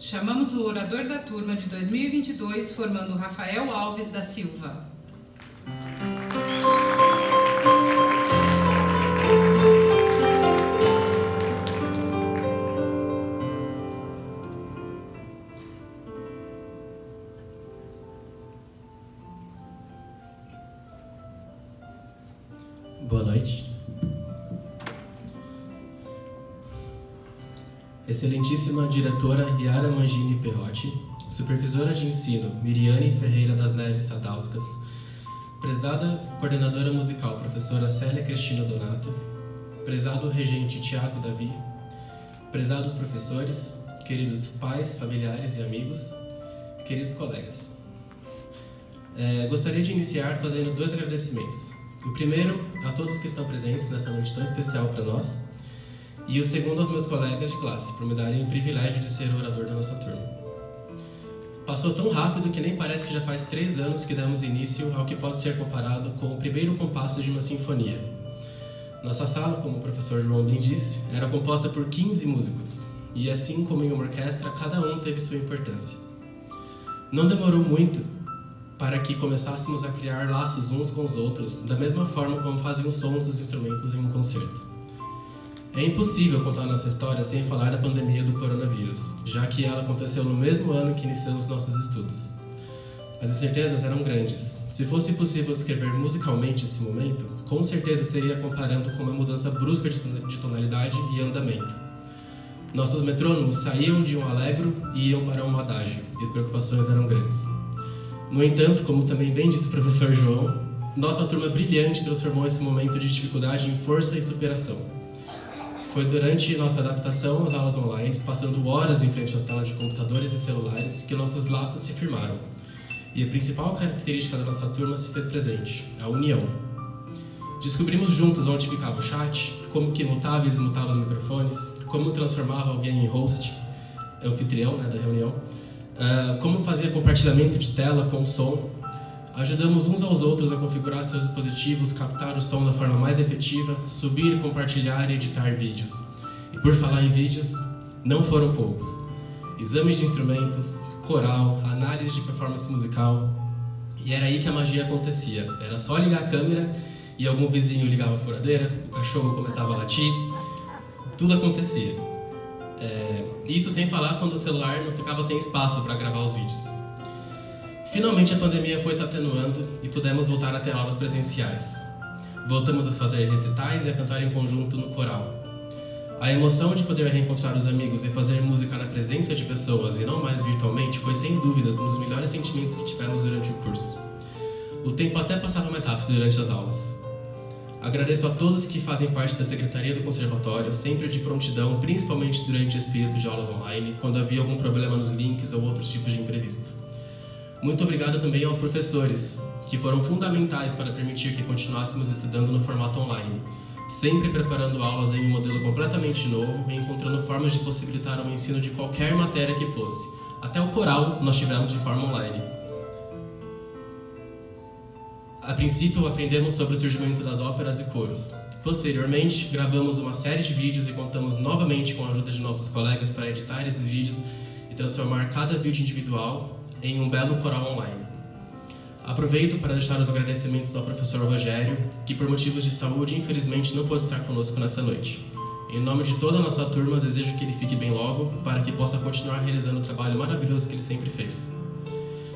Chamamos o orador da turma de 2022, formando Rafael Alves da Silva. Boa noite. Excelentíssima diretora Yara Mangini Perrotti, supervisora de ensino Miriane Ferreira das Neves Sadauskas, prezada coordenadora musical professora Célia Cristina Donato, prezado regente Tiago Davi, prezados professores, queridos pais, familiares e amigos, queridos colegas. É, gostaria de iniciar fazendo dois agradecimentos. O primeiro a todos que estão presentes nessa noite tão especial para nós, e o segundo aos meus colegas de classe, por me darem o privilégio de ser orador da nossa turma. Passou tão rápido que nem parece que já faz três anos que damos início ao que pode ser comparado com o primeiro compasso de uma sinfonia. Nossa sala, como o professor João bem disse, era composta por 15 músicos, e assim como em uma orquestra, cada um teve sua importância. Não demorou muito para que começássemos a criar laços uns com os outros, da mesma forma como fazem os sons dos instrumentos em um concerto. É impossível contar nossa história sem falar da pandemia do coronavírus, já que ela aconteceu no mesmo ano que iniciamos nossos estudos. As incertezas eram grandes. Se fosse possível descrever musicalmente esse momento, com certeza seria comparando com uma mudança brusca de tonalidade e andamento. Nossos metrônomos saíam de um alegro e iam para um adágio, e as preocupações eram grandes. No entanto, como também bem disse o professor João, nossa turma brilhante transformou esse momento de dificuldade em força e superação. Foi durante nossa adaptação às aulas online, passando horas em frente às telas de computadores e celulares, que nossos laços se firmaram. E a principal característica da nossa turma se fez presente: a união. Descobrimos juntos onde ficava o chat, como que mutava e desmutava os microfones, como transformava alguém em host, anfitrião né, da reunião, uh, como fazia compartilhamento de tela com som Ajudamos uns aos outros a configurar seus dispositivos, captar o som da forma mais efetiva, subir, compartilhar e editar vídeos. E por falar em vídeos, não foram poucos. Exames de instrumentos, coral, análise de performance musical. E era aí que a magia acontecia. Era só ligar a câmera e algum vizinho ligava a furadeira, o cachorro começava a latir, tudo acontecia. É, isso sem falar quando o celular não ficava sem espaço para gravar os vídeos. Finalmente a pandemia foi se atenuando e pudemos voltar a ter aulas presenciais. Voltamos a fazer recitais e a cantar em conjunto no coral. A emoção de poder reencontrar os amigos e fazer música na presença de pessoas e não mais virtualmente foi sem dúvidas um dos melhores sentimentos que tivemos durante o curso. O tempo até passava mais rápido durante as aulas. Agradeço a todos que fazem parte da Secretaria do Conservatório, sempre de prontidão, principalmente durante esse período de aulas online, quando havia algum problema nos links ou outros tipos de imprevisto. Muito obrigado também aos professores, que foram fundamentais para permitir que continuássemos estudando no formato online, sempre preparando aulas em um modelo completamente novo e encontrando formas de possibilitar o ensino de qualquer matéria que fosse. Até o coral nós tivemos de forma online. A princípio, aprendemos sobre o surgimento das óperas e coros. Posteriormente, gravamos uma série de vídeos e contamos novamente com a ajuda de nossos colegas para editar esses vídeos e transformar cada vídeo individual em um belo coral online. Aproveito para deixar os agradecimentos ao professor Rogério, que por motivos de saúde infelizmente não pôde estar conosco nessa noite. Em nome de toda a nossa turma, desejo que ele fique bem logo, para que possa continuar realizando o trabalho maravilhoso que ele sempre fez.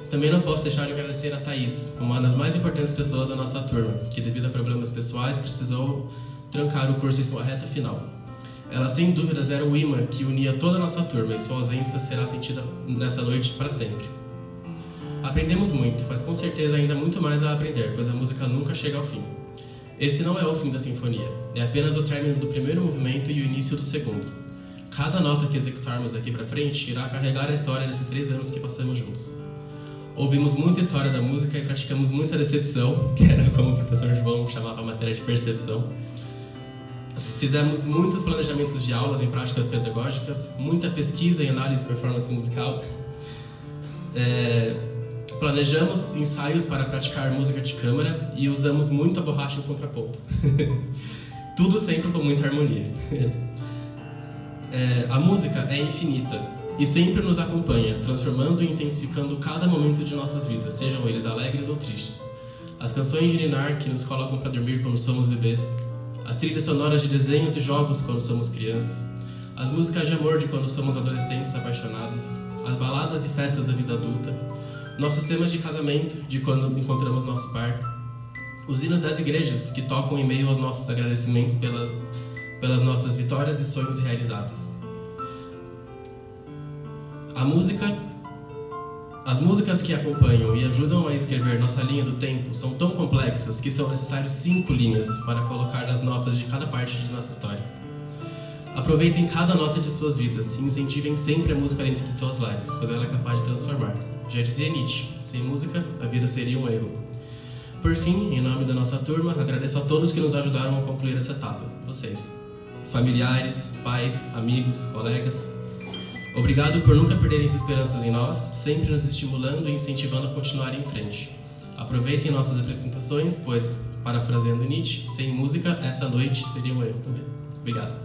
Também não posso deixar de agradecer a Thaís, uma das mais importantes pessoas da nossa turma, que devido a problemas pessoais precisou trancar o curso em sua reta final. Ela sem dúvidas era o imã que unia toda a nossa turma e sua ausência será sentida nessa noite para sempre. Aprendemos muito, mas com certeza ainda muito mais a aprender, pois a música nunca chega ao fim. Esse não é o fim da sinfonia, é apenas o término do primeiro movimento e o início do segundo. Cada nota que executarmos daqui para frente irá carregar a história desses três anos que passamos juntos. Ouvimos muita história da música e praticamos muita decepção, que era como o professor João chamava a matéria de percepção. Fizemos muitos planejamentos de aulas em práticas pedagógicas, muita pesquisa e análise de performance musical. É, Planejamos ensaios para praticar música de câmara e usamos muita borracha em contraponto. Tudo sempre com muita harmonia. É, a música é infinita e sempre nos acompanha, transformando e intensificando cada momento de nossas vidas, sejam eles alegres ou tristes. As canções de Ninar que nos colocam para dormir quando somos bebês, as trilhas sonoras de desenhos e jogos quando somos crianças, as músicas de amor de quando somos adolescentes apaixonados, as baladas e festas da vida adulta, nossos temas de casamento de quando encontramos nosso par, os hinos das igrejas que tocam em meio aos nossos agradecimentos pelas, pelas nossas vitórias e sonhos realizados. A música, as músicas que acompanham e ajudam a escrever nossa linha do tempo são tão complexas que são necessários cinco linhas para colocar as notas de cada parte de nossa história. Aproveitem cada nota de suas vidas e incentivem sempre a música dentro de suas lares, pois ela é capaz de transformar. Já dizia Nietzsche, sem música, a vida seria um erro. Por fim, em nome da nossa turma, agradeço a todos que nos ajudaram a concluir essa etapa. Vocês, familiares, pais, amigos, colegas. Obrigado por nunca perderem as esperanças em nós, sempre nos estimulando e incentivando a continuar em frente. Aproveitem nossas apresentações, pois, parafraseando Nietzsche, sem música, essa noite seria um erro também. Obrigado.